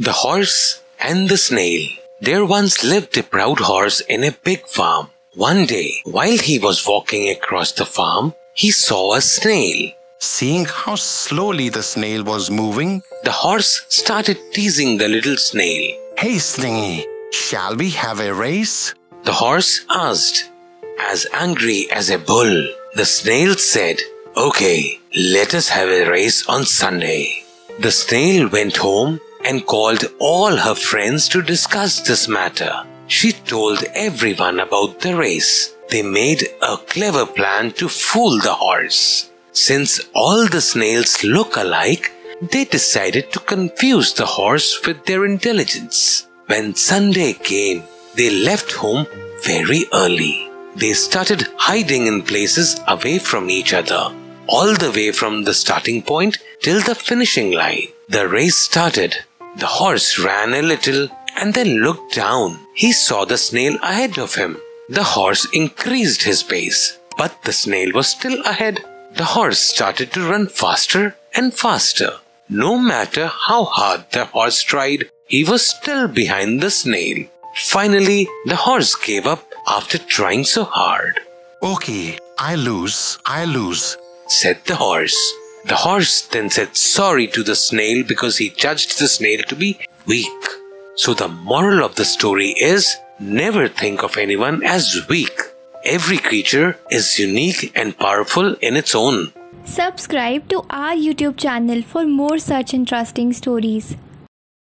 The Horse and the Snail. There once lived a proud horse in a big farm. One day, while he was walking across the farm, he saw a snail. Seeing how slowly the snail was moving, The horse started teasing the little snail. Hey Slingy, shall we have a race? The horse asked. As angry as a bull, the snail said, Okay, let us have a race on Sunday. The snail went home and called all her friends to discuss this matter. She told everyone about the race. They made a clever plan to fool the horse. Since all the snails look alike, they decided to confuse the horse with their intelligence. When Sunday came, they left home very early. They started hiding in places away from each other, all the way from the starting point till the finishing line. The race started. The horse ran a little and then looked down. He saw the snail ahead of him. The horse increased his pace, but the snail was still ahead. The horse started to run faster and faster. No matter how hard the horse tried, he was still behind the snail. Finally, the horse gave up after trying so hard, Okay, I lose, I lose. said the horse. The horse then said sorry to the snail because he judged the snail to be weak. So the moral of the story is never think of anyone as weak. Every creature is unique and powerful in its own. Subscribe to our YouTube channel for more such interesting stories.